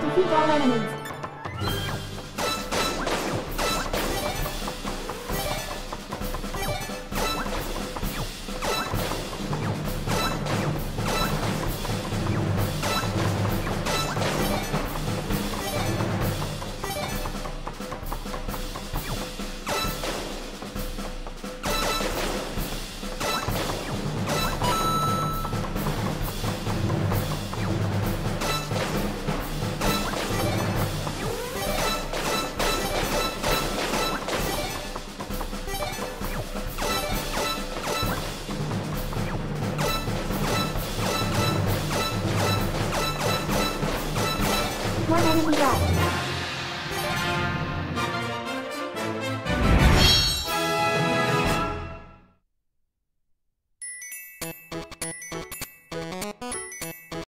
Defeat all enemies. What enemy got?